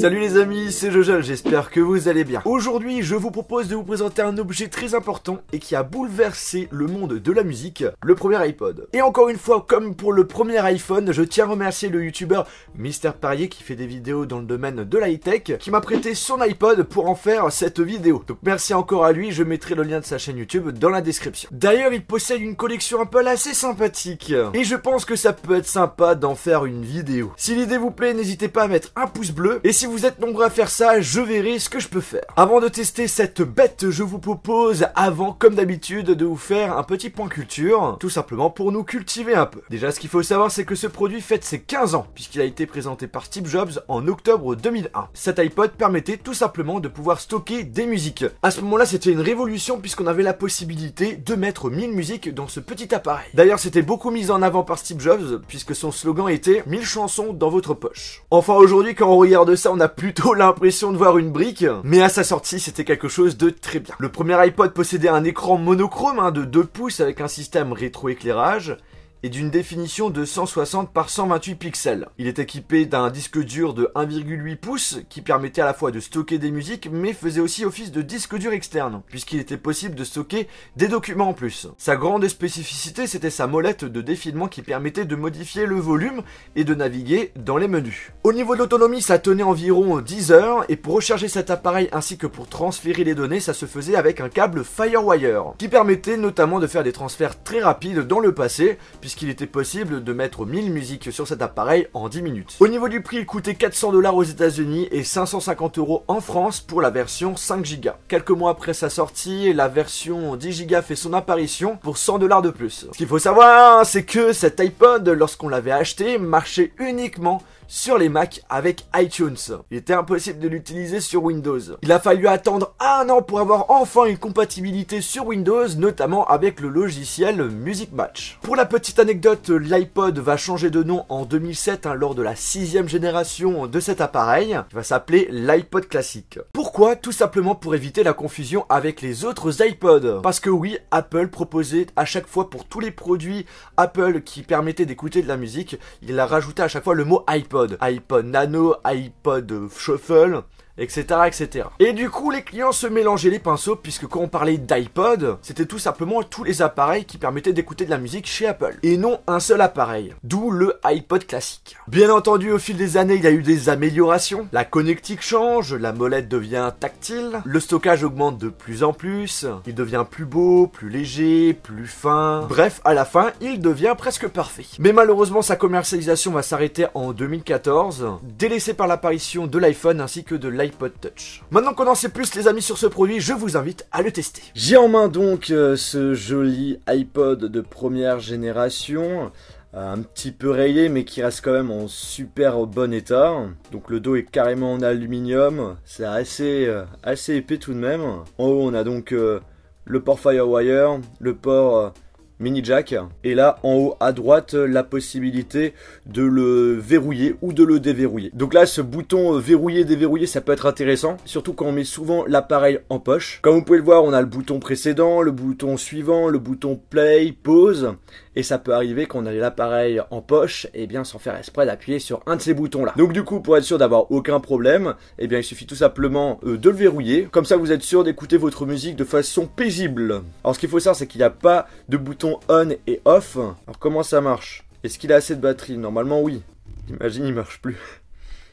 Salut les amis, c'est Jojol, j'espère que vous allez bien. Aujourd'hui, je vous propose de vous présenter un objet très important et qui a bouleversé le monde de la musique, le premier iPod. Et encore une fois, comme pour le premier iPhone, je tiens à remercier le youtubeur Mister Parier qui fait des vidéos dans le domaine de l'high-tech, qui m'a prêté son iPod pour en faire cette vidéo. Donc merci encore à lui, je mettrai le lien de sa chaîne YouTube dans la description. D'ailleurs, il possède une collection Apple assez sympathique. Et je pense que ça peut être sympa d'en faire une vidéo. Si l'idée vous plaît, n'hésitez pas à mettre un pouce bleu. Et si êtes nombreux à faire ça, je verrai ce que je peux faire. Avant de tester cette bête, je vous propose, avant, comme d'habitude, de vous faire un petit point culture. Tout simplement pour nous cultiver un peu. Déjà, ce qu'il faut savoir, c'est que ce produit fête ses 15 ans, puisqu'il a été présenté par Steve Jobs en octobre 2001. Cet iPod permettait tout simplement de pouvoir stocker des musiques. À ce moment-là, c'était une révolution puisqu'on avait la possibilité de mettre 1000 musiques dans ce petit appareil. D'ailleurs, c'était beaucoup mis en avant par Steve Jobs, puisque son slogan était 1000 chansons dans votre poche. Enfin, aujourd'hui, quand on regarde ça, on a plutôt l'impression de voir une brique, mais à sa sortie, c'était quelque chose de très bien. Le premier iPod possédait un écran monochrome hein, de 2 pouces avec un système rétroéclairage, et d'une définition de 160 par 128 pixels. Il est équipé d'un disque dur de 1,8 pouces qui permettait à la fois de stocker des musiques mais faisait aussi office de disque dur externe puisqu'il était possible de stocker des documents en plus. Sa grande spécificité c'était sa molette de défilement qui permettait de modifier le volume et de naviguer dans les menus. Au niveau de l'autonomie ça tenait environ 10 heures et pour recharger cet appareil ainsi que pour transférer les données ça se faisait avec un câble Firewire qui permettait notamment de faire des transferts très rapides dans le passé puisqu'il était possible de mettre 1000 musiques sur cet appareil en 10 minutes. Au niveau du prix, il coûtait 400 dollars aux États-Unis et 550 euros en France pour la version 5 Go. Quelques mois après sa sortie, la version 10 Go fait son apparition pour 100 dollars de plus. Ce qu'il faut savoir, c'est que cet iPod, lorsqu'on l'avait acheté, marchait uniquement sur les Mac avec iTunes. Il était impossible de l'utiliser sur Windows. Il a fallu attendre un an pour avoir enfin une compatibilité sur Windows, notamment avec le logiciel Music Match. Pour la petite anecdote, l'iPod va changer de nom en 2007 hein, lors de la sixième génération de cet appareil, qui va s'appeler l'iPod classique. Pourquoi? Tout simplement pour éviter la confusion avec les autres iPods. Parce que oui, Apple proposait à chaque fois pour tous les produits Apple qui permettaient d'écouter de la musique, il a rajouté à chaque fois le mot iPod iPod, Nano, iPod Shuffle, etc., etc. Et du coup, les clients se mélangeaient les pinceaux, puisque quand on parlait d'iPod, c'était tout simplement tous les appareils qui permettaient d'écouter de la musique chez Apple, et non un seul appareil, d'où le iPod classique. Bien entendu, au fil des années, il y a eu des améliorations, la connectique change, la molette devient tactile, le stockage augmente de plus en plus, il devient plus beau, plus léger, plus fin, bref, à la fin, il devient presque parfait. Mais malheureusement, sa commercialisation va s'arrêter en 2014, délaissé par l'apparition de l'iPhone ainsi que de Touch. Maintenant qu'on en sait plus les amis sur ce produit, je vous invite à le tester. J'ai en main donc euh, ce joli iPod de première génération euh, un petit peu rayé mais qui reste quand même en super bon état. Donc le dos est carrément en aluminium, c'est assez, euh, assez épais tout de même. En haut on a donc le port Firewire, le port mini jack. Et là, en haut à droite, la possibilité de le verrouiller ou de le déverrouiller. Donc là, ce bouton euh, verrouiller, déverrouiller, ça peut être intéressant, surtout quand on met souvent l'appareil en poche. Comme vous pouvez le voir, on a le bouton précédent, le bouton suivant, le bouton play, pause, et ça peut arriver qu'on ait l'appareil en poche, et bien sans faire exprès d'appuyer sur un de ces boutons là. Donc du coup, pour être sûr d'avoir aucun problème, et bien il suffit tout simplement euh, de le verrouiller. Comme ça, vous êtes sûr d'écouter votre musique de façon paisible. Alors ce qu'il faut savoir, c'est qu'il n'y a pas de bouton on et off. Alors comment ça marche? Est-ce qu'il a assez de batterie? Normalement oui. Imagine il marche plus.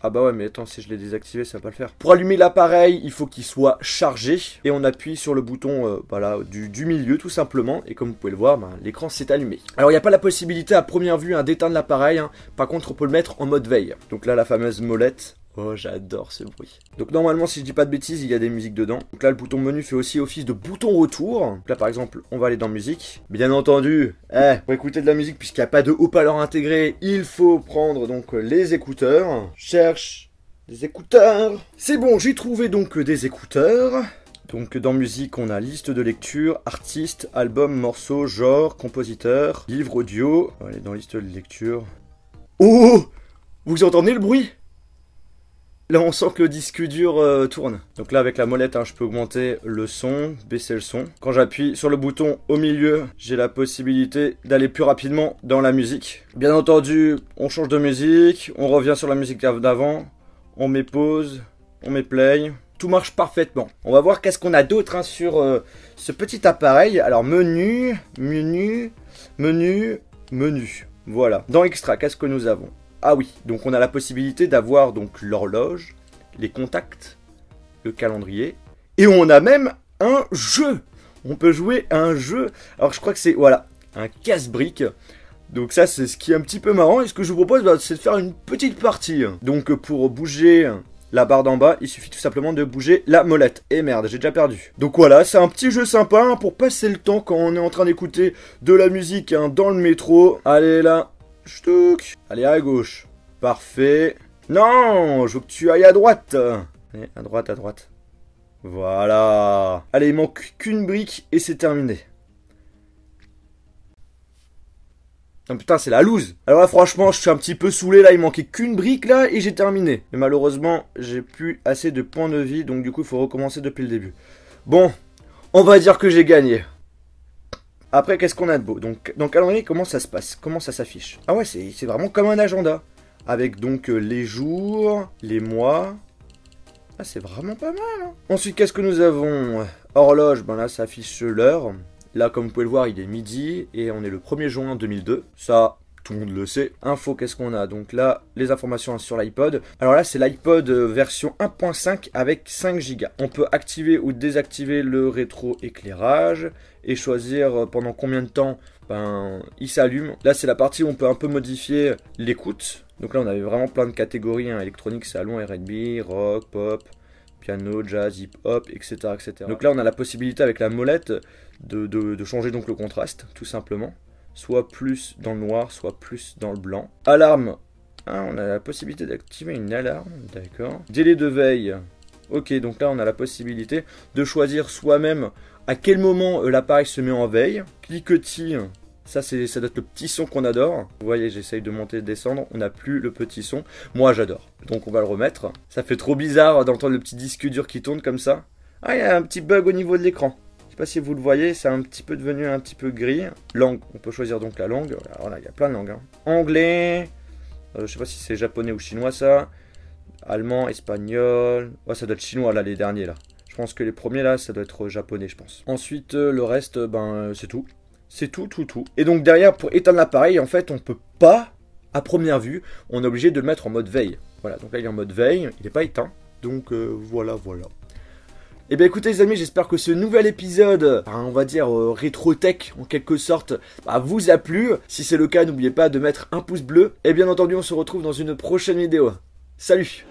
Ah bah ouais mais attends si je l'ai désactivé ça va pas le faire. Pour allumer l'appareil il faut qu'il soit chargé et on appuie sur le bouton euh, voilà, du, milieu tout simplement et comme vous pouvez le voir ben, l'écran s'est allumé. Alors il n'y a pas la possibilité à première vue hein, d'éteindre l'appareil hein. par contre on peut le mettre en mode veille. Donc là la fameuse molette Oh, j'adore ce bruit. Donc normalement, si je dis pas de bêtises, il y a des musiques dedans. Donc là, le bouton menu fait aussi office de bouton retour. Là, par exemple, on va aller dans musique. Bien entendu, eh, pour écouter de la musique, puisqu'il n'y a pas de haut-parleur intégré, il faut prendre donc les écouteurs. Cherche des écouteurs. C'est bon, j'ai trouvé donc des écouteurs. Donc dans musique, on a liste de lecture, artiste, album, morceau, genre, compositeur, livre audio. On va dans liste de lecture. Oh Vous entendez le bruit? Là, on sent que le disque dur euh, tourne. Donc là, avec la molette, hein, je peux augmenter le son, baisser le son. Quand j'appuie sur le bouton au milieu, j'ai la possibilité d'aller plus rapidement dans la musique. Bien entendu, on change de musique, on revient sur la musique d'avant, On met pause, on met play. Tout marche parfaitement. On va voir qu'est-ce qu'on a d'autre hein, sur euh, ce petit appareil. Alors menu, menu, menu, menu. Voilà. Dans Extra, qu'est-ce que nous avons? Ah oui, donc on a la possibilité d'avoir donc l'horloge, les contacts, le calendrier, et on a même un jeu. On peut jouer un jeu. Alors je crois que c'est voilà un casse-brique. Donc ça c'est ce qui est un petit peu marrant. Et ce que je vous propose, bah, c'est de faire une petite partie. Donc pour bouger la barre d'en bas, il suffit tout simplement de bouger la molette. Et merde, j'ai déjà perdu. Donc voilà, c'est un petit jeu sympa hein, pour passer le temps quand on est en train d'écouter de la musique hein, dans le métro. Allez là, Allez à gauche. Parfait. Non, je veux que tu ailles à droite. Allez, à droite, à droite. Voilà. Allez, il manque qu'une brique et c'est terminé. Non putain, c'est la loose. Alors là, franchement, je suis un petit peu saoulé là. Il manquait qu'une brique là et j'ai terminé. Mais malheureusement, j'ai plus assez de points de vie. Donc du coup, il faut recommencer depuis le début. Bon, on va dire que j'ai gagné. Après, qu'est-ce qu'on a de beau? Donc, dans le calendrier, comment ça se passe? Comment ça s'affiche? Ah ouais, c'est vraiment comme un agenda. Avec donc euh, les jours, les mois. Ah, c'est vraiment pas mal. Hein. Ensuite, qu'est-ce que nous avons? Horloge, ben là, ça affiche l'heure. Là, comme vous pouvez le voir, il est midi et on est le 1er juin 2002. Ça, tout le monde le sait. Info, qu'est-ce qu'on a? Donc là, les informations sur l'iPod. Alors là, c'est l'iPod euh, version 1.5 avec 5 Go. On peut activer ou désactiver le rétro-éclairage et choisir euh, pendant combien de temps? Ben, il s'allume. Là, c'est la partie où on peut un peu modifier l'écoute. Donc là, on avait vraiment plein de catégories hein, électroniques, salon, R&B, rock, pop, piano, jazz, hip-hop, etc., etc. Donc là, on a la possibilité avec la molette de, changer donc le contraste, tout simplement. Soit plus dans le noir, soit plus dans le blanc. Alarme. Ah, on a la possibilité d'activer une alarme, d'accord. Délai de veille. Ok, donc là, on a la possibilité de choisir soi-même à quel moment euh, l'appareil se met en veille. Cliquetis, ça, ça doit être le petit son qu'on adore. Vous voyez, j'essaye de monter et de descendre. On n'a plus le petit son. Moi, j'adore. Donc, on va le remettre. Ça fait trop bizarre d'entendre le petit disque dur qui tourne comme ça. Ah, il y a un petit bug au niveau de l'écran. Sais pas si vous le voyez, c'est un petit peu devenu un petit peu gris. Langue, on peut choisir donc la langue. Alors là, il y a plein de langues. Hein. Anglais. Euh, je sais pas si c'est japonais ou chinois ça. Allemand, espagnol. Ouais, ça doit être chinois là, les derniers là. Je pense que les premiers là, ça doit être japonais, je pense. Ensuite, euh, le reste, ben, euh, c'est tout. C'est tout, tout, tout. Et donc derrière, pour éteindre l'appareil, en fait, on peut pas, à première vue, on est obligé de le mettre en mode veille. Voilà, donc là il est en mode veille, il n'est pas éteint. Donc euh, voilà, voilà. Eh bien écoutez les amis, j'espère que ce nouvel épisode, on va dire euh, rétro-tech en quelque sorte, bah, vous a plu. Si c'est le cas, n'oubliez pas de mettre un pouce bleu. Et bien entendu, on se retrouve dans une prochaine vidéo. Salut